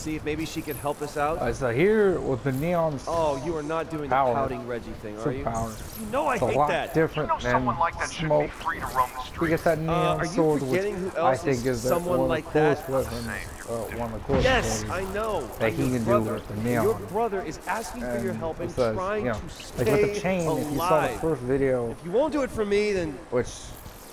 see if maybe she could help us out? I said here with the neon oh, you are not doing power. the pouting Reggie thing, are you? power. You know I It's a hate lot that. different You know than someone like that should be smoke. free to roam the We streets. get that Uh, neon are you sword, which forgetting who I think is is the, someone one of like the that? coolest weapons, uh, one of the coolest Yes. I know. that he your can do brother. with the neon. Your brother is asking for your help and says, trying you know, to stay like with the chain, alive. if you saw the first video, If you won't do it for me, then which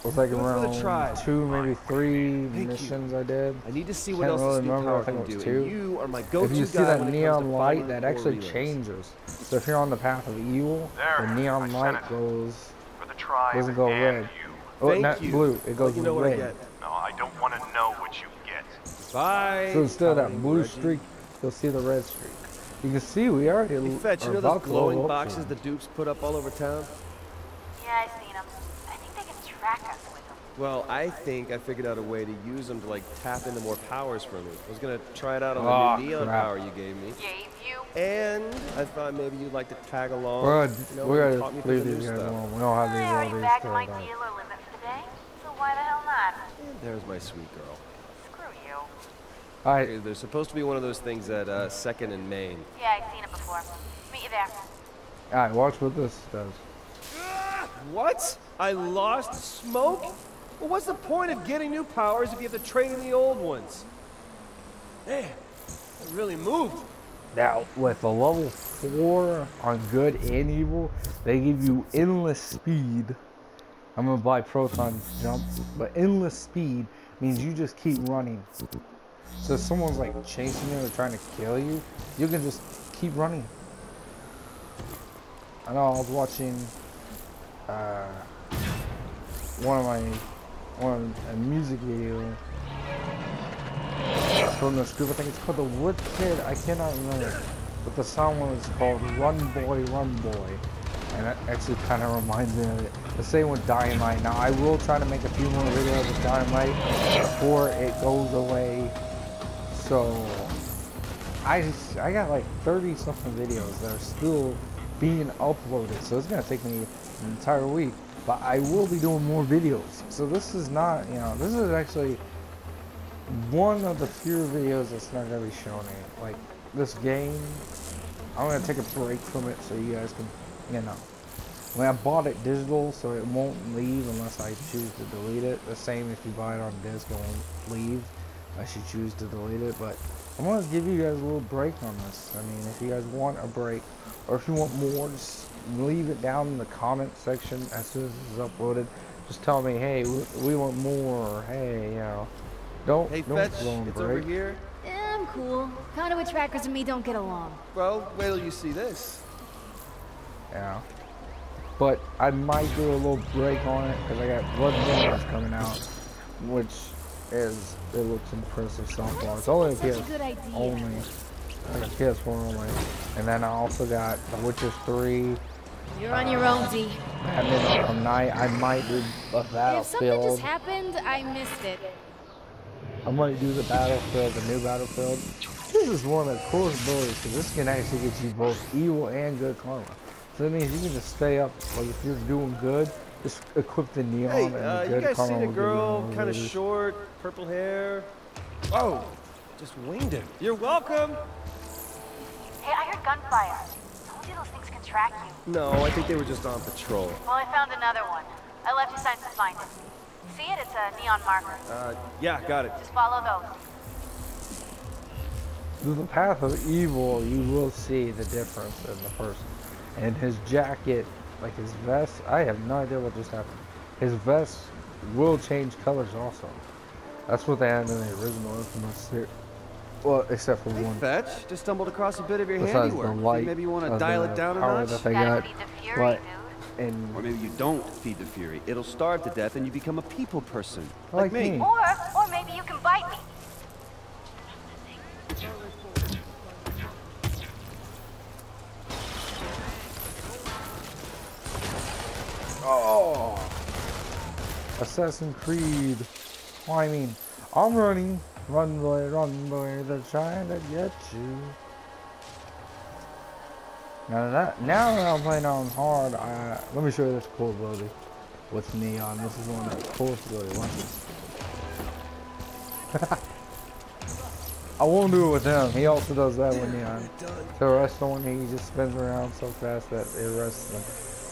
was like Do it for the around two, maybe three Thank you. missions I did. I need to see what Can't else really this new remember, I power think can it do. was And two. you are my go-to If you see guy that when it comes neon light, that actually relays. changes. So if you're on the path of evil, There, the neon sent light goes, For the tribe doesn't go red. you. oh, Thank not you. blue, it goes you know what I red. No, I don't want to know what you get. Bye. So instead of that blue Reggie. streak, you'll see the red streak. You can see we already Hey, Fetch, you are know those about to level glowing boxes the dupes put up all over town? Yeah, I've seen them. I think they can track us with them. Well, I think I figured out a way to use them to like tap into more powers for me. I was gonna try it out on the new neon crap. power you gave me, Gave you? and I thought maybe you'd like to tag along. We're you know, gonna, we're gonna leave these guys stuff. alone. We don't have these I all already these bagged my filled out. dealer limit for the so why the hell not? There's my sweet girl. Screw you. Alright, Okay, There's supposed to be one of those things at uh, Second and Main. Yeah, I've seen it before. Meet you there. alright, watch what this does. What? I lost smoke? Well, what's the point of getting new powers if you have to trade in the old ones? Man, I really moved. Now, with a level 4 on good and evil, they give you endless speed. I'm gonna buy Proton Jump, but endless speed means you just keep running. So if someone's like chasing you or trying to kill you, you can just keep running. I know I was watching uh, one of my one a music video from this group. I think it's called the Wood Kid. I cannot remember, but the song was called "Run Boy, Run Boy," and that actually kind of reminds me of it. The same with Dynamite. Now I will try to make a few more videos with Dynamite before it goes away. So I I got like 30 something videos that are still being uploaded. So it's gonna take me an entire week. But I will be doing more videos. So this is not, you know, this is actually one of the few videos that's not gonna be shown in. Like this game, I'm gonna take a break from it so you guys can, you know. When I bought it digital, so it won't leave unless I choose to delete it. The same if you buy it on disc, it won't leave unless you choose to delete it. But I'm gonna give you guys a little break on this. I mean, if you guys want a break, or if you want more, just leave it down in the comment section as soon as it's uploaded. Just tell me, hey, we, we want more, hey, you know. Don't, Hey, don't Fetch, blow 'em it's break. over here. Yeah, I'm cool. Conduit trackers and me don't get along. Well, wait till you see this. Yeah. But I might do a little break on it because I got Blood Villains coming out, which is it looks impressive so far. It's only a Such PS only, like a PS4 only, and then I also got The Witcher 3, You're on your own, D. Batman Arkham Knight. I might do a If something just happened, I missed it. I might do the Battlefield, the new Battlefield. This is one of the coolest abilities because this can actually get you both evil and good karma. So that means you can just stay up. Like if you're doing good, just equip the neon Hey, and the uh, you good guys karma seen a will give you girl, kind of short, purple hair? Oh, just winged him. You're welcome. Hey, I heard gunfire. Told you those things can track you. No, I think they were just on patrol. Well, I found another one. I left you signs to find it. See it? It's a neon marker. Uh, yeah, got it. Just follow those. Through the path of evil, you will see the difference in the person. And his jacket, like his vest, I have no idea what just happened. His vest will change colors also. That's what they had in the original Infamous series. Well, except for Hey, one. Fetch, just stumbled across a bit of your Besides the handiwork. light, Maybe you want to dial it down a power notch? that they Gotta got. fury, But and Or maybe you don't feed the Fury. It'll starve to death and you become a people person. like me. Or, or maybe you can bite me. Oh, Assassin's Creed. Well, I mean, I'm running. Run, boy, run, boy. They're trying to get you. Now that now that I'm playing on hard, I, let me show you this cool ability with neon. This is one of the coolest ability. This. I won't do it with him. He also does that with Neon. To arrest someone, he just spins around so fast that it arrests them.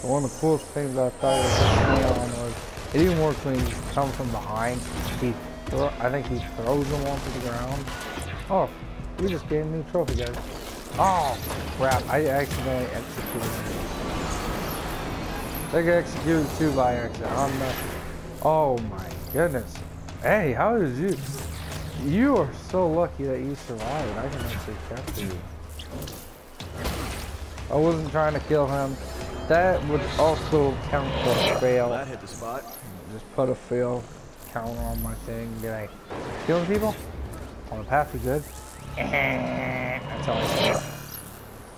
But one of the coolest things I thought was Neon was it even works when he's coming from behind. He, I think he throws them onto the ground. Oh, we just gained a new trophy, guys. Oh, crap! I accidentally executed him. They got executed too by accident. I'm not. Oh my goodness. Hey, how did you? You are so lucky that you survived. I can actually capture you. I wasn't trying to kill him. That would also count for a fail. That hit the spot. Just put a fail counter on my thing. Did I killing people? On the path to good? That's all I say.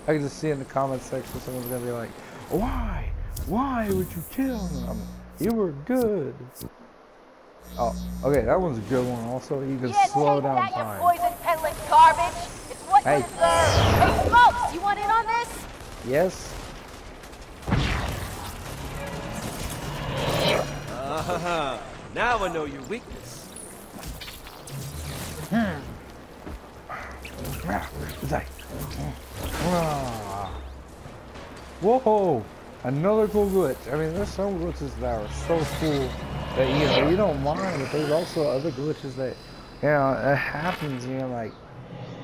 I can just see in the comment section someone's gonna be like, why? Why would you kill them? You were good. Oh, okay, that one's a good one. Also, you can Yeah, slow take down that, time. you poison peddling garbage. It's what Hey. you deserve. Hey, Smokes, you want in on this? Yes. Ah, now I know your weakness. Ah. Whoa! Another cool glitch. I mean, there's some glitches that are so cool that you know you don't mind, but there's also other glitches that you know it happens. You know, like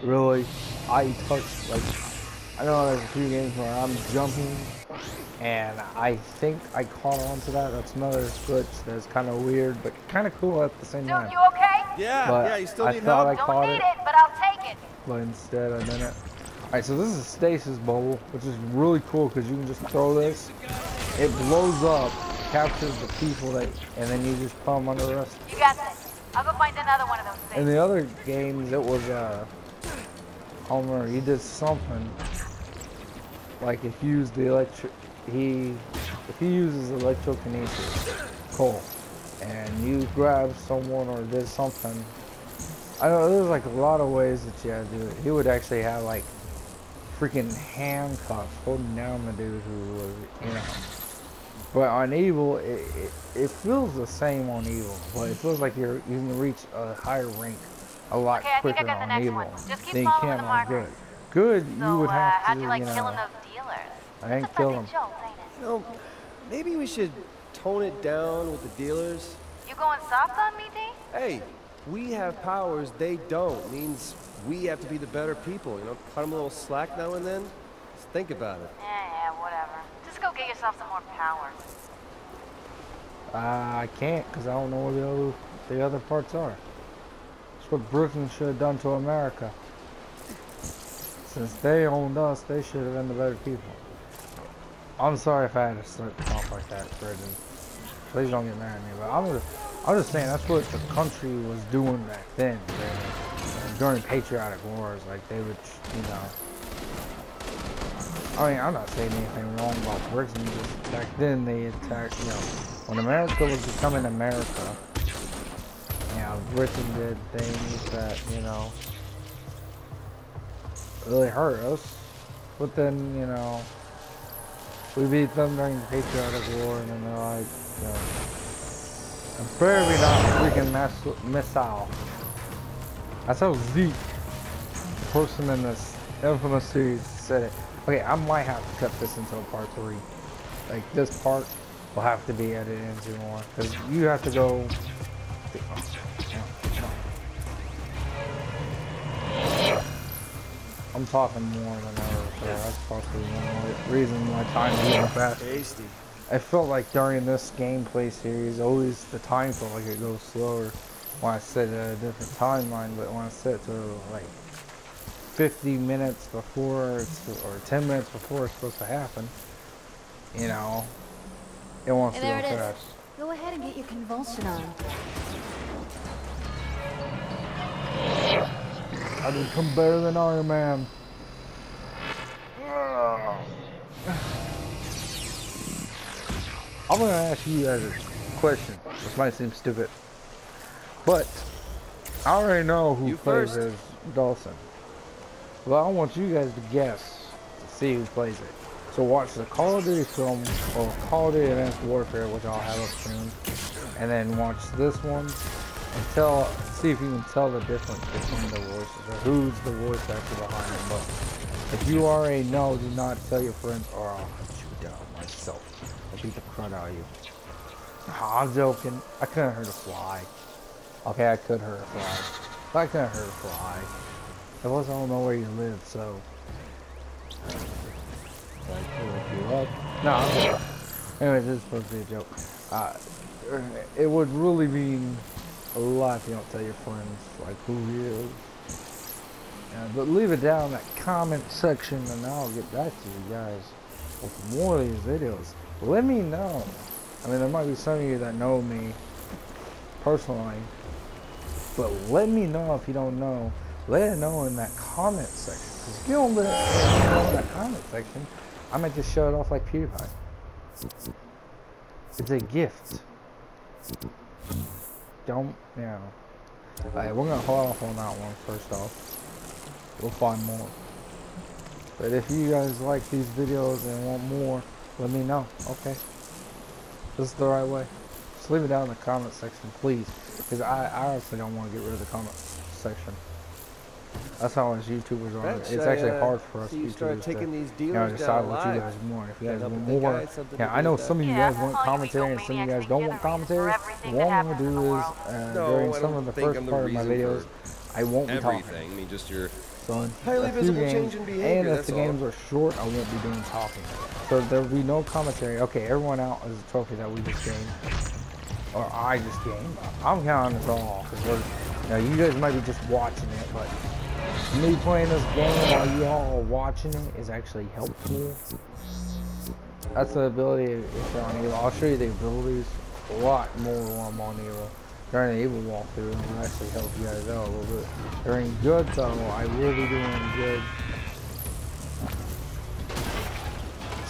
really, I touch like I know there's a few games where I'm jumping, and I think I caught on to that. That's another glitch that's kind of weird, but kind of cool at the same Dude, time. you okay? Yeah, But yeah, you still I need thought help? I caught Don't need it. it, but I'll take it. but instead I didn't. Alright, so this is a stasis bubble, which is really cool because you can just throw this, it blows up, captures the people that, and then you just put them under arrest. You got this. I'll go find another one of those things. In the other games, it was, uh, I he did something, like if you use the electric, he, if he uses electrokinesis, Cole, and you grab someone or did something, I know there's like a lot of ways that you had to do it. He would actually have like freaking handcuffs holding down the dude who was, you know. But on evil, it, it, it feels the same on evil, but it feels like you're you can reach a higher rank a lot Okay, I think I got the on next evil one. Just keep than you following can the on good. Good, you So, would uh, have to, you like you know. Killing those dealers? I ain't It's a kill fucking them. joke, ain't it? You know, maybe we should tone it down with the dealers. You going soft on me, D? Hey, we have powers they don't. Means we have to be the better people, you know? Cut them a little slack now and then. Just think about it. Yeah, yeah, whatever. Just go get yourself some more power. Uh, I can't because I don't know where the other, the other parts are. That's what Britain should have done to America. Since they owned us, they should have been the better people. I'm sorry if I had to start off like that, Brendan. Please don't get mad at me, but I'm just, I'm just saying that's what the country was doing back then, Brendan. During patriotic wars, like they would, you know. I mean, I'm not saying anything wrong about Britain, just back then they attacked, you know, when America was becoming America, you know, Britain did things that, you know, really hurt us. But then, you know, we beat them during the Patriotic War, and then they're like, you know, and probably not freaking mass- missile. That's how Zeke, the person in this infamous series, said it. Okay, I might have to cut this into a part three. Like this part will have to be edited into more because you have to go. I'm talking more than ever, so that's possibly one of the reason my time's going fast. Tasty. I felt like during this gameplay series, always the time felt like it goes slower when I set it at a different timeline, but when I set it to like 50 minutes before it's, or 10 minutes before it's supposed to happen, you know, it wants Hey, to there go it is. fast. Go ahead and get your convulsion on. I become better than Iron Man. I'm gonna ask you guys a question. This might seem stupid, but I already know who You plays first. as Dawson. But I want you guys to guess to see who plays it. So watch the Call of Duty film or Call of Duty Advanced Warfare, which I'll have up soon, and then watch this one and tell see if you can tell the difference between the voices or who's the voice actor behind it. But if you already know, do not tell your friends or I'll hunt you down myself. I'll beat the crud out of you. I'm joking. I couldn't hurt a fly. Okay, I could hurt a fly. But I couldn't hurt a fly. I I don't know where you live, so. No, I'm. Anyways, this is supposed to be a joke. Uh, it would really mean a lot if you don't tell your friends like who he is. Yeah, but leave it down in that comment section and I'll get back to you guys with more of these videos. Let me know. I mean, there might be some of you that know me personally, but let me know if you don't know. Let it know in that comment section. Because if you don't let it know in that comment section, I might just show it off like PewDiePie. It's a gift. Don't, you know. Alright, we're gonna hold off on that one first off. We'll find more. But if you guys like these videos and want more, let me know. Okay. This is the right way. Just leave it down in the comment section, please. Because I, I honestly don't want to get rid of the comment section. That's how us YouTubers are. Fetch, it's actually uh, hard for us see you start YouTubers taking to these you know, decide down what you guys want. If you guys want I more, had yeah, I know some of you Yeah, guys want commentary and some of you guys don't want the reason for commentary. What I'm gonna do is uh, No, during some of the first I'm the part of my videos, I won't be talking. Everything. I mean, just your. So Highly a few visible games, change in behavior, and if the all. games are short, I won't be doing talking. So there will be no commentary. Okay, everyone out is a trophy that we just gained, or I just gained. I'm counting this all because you you guys might be just watching it, but me playing this game while you all are watching it is actually helpful. That's the ability if you're on Evo. I'll show you the abilities a lot more while I'm on Evo. During the Evo walkthrough, and actually help you guys out a little bit. During good though, I will be doing good.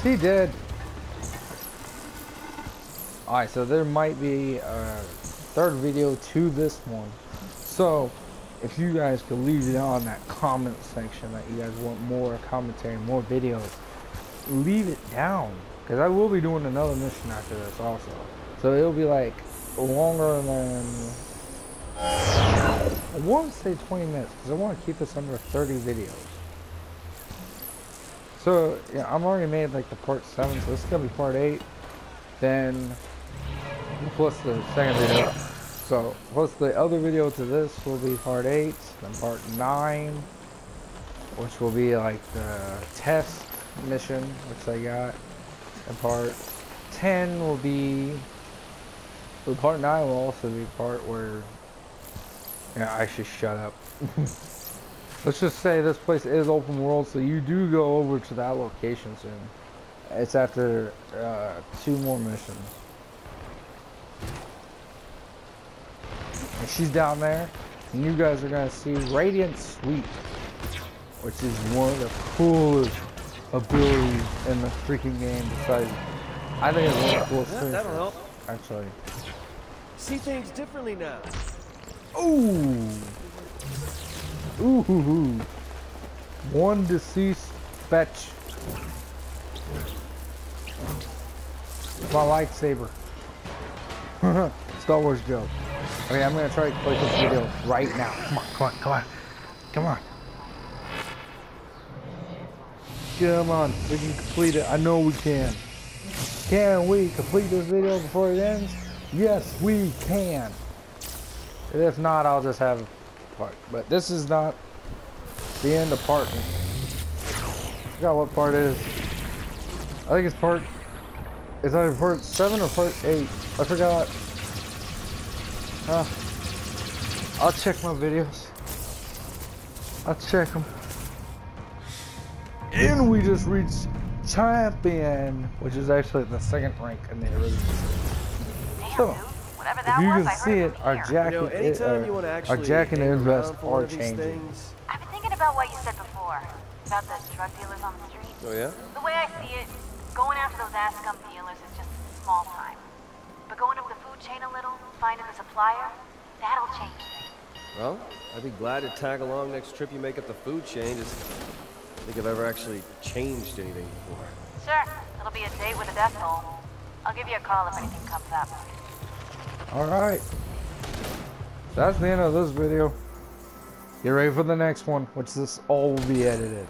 He dead? Alright, so there might be a third video to this one. So, if you guys could leave it in that comment section that you guys want more commentary, more videos, leave it down. Because I will be doing another mission after this also. So it'll be like longer than, I want to say 20 minutes because I want to keep this under 30 videos. So yeah, I'm already made like the part 7, so this is going to be part 8. Then plus the second video. So, plus the other video to this will be part 8, then part 9, which will be like the test mission, which I got. And part 10 will be, well, part 9 will also be part where, yeah, I should shut up. Let's just say this place is open world, so you do go over to that location soon. It's after uh, two more missions. And she's down there. And you guys are gonna see Radiant Sweep, which is one of the coolest abilities in the freaking game. Besides, I think it's one of the coolest things. Actually. See things differently now. Ooh. Ooh. hoo, hoo. One deceased fetch. My lightsaber. Star Wars joke. Okay, I'm gonna try to play this video right now. Come on, come on, come on. Come on. Come on, we can complete it. I know we can. Can we complete this video before it ends? Yes, we can. If not, I'll just have part. But this is not the end of part. I forgot what part is. I think it's part. It's either part seven or part eight. I forgot. Uh, I'll check my videos. I'll check them. And we just reached champion, which is actually the second rank in the original. Damn, So, If you can see it, it our here. jacket, You know, anytime uh, you want to our actually jacket hang and around vest are changing. things, I've been thinking about what you said before about the drug dealers on the street. Oh yeah. The way I see it, going after those ass scum dealers is just small time. But going up the food chain a little, finding the supplier, that'll change things. well, I'd be glad to tag along next trip you make up the food chain. Just think I've ever actually changed anything before. Sure, it'll be a date with a death toll. I'll give you a call if anything comes up. All right. That's the end of this video. Get ready for the next one, which this all will be edited.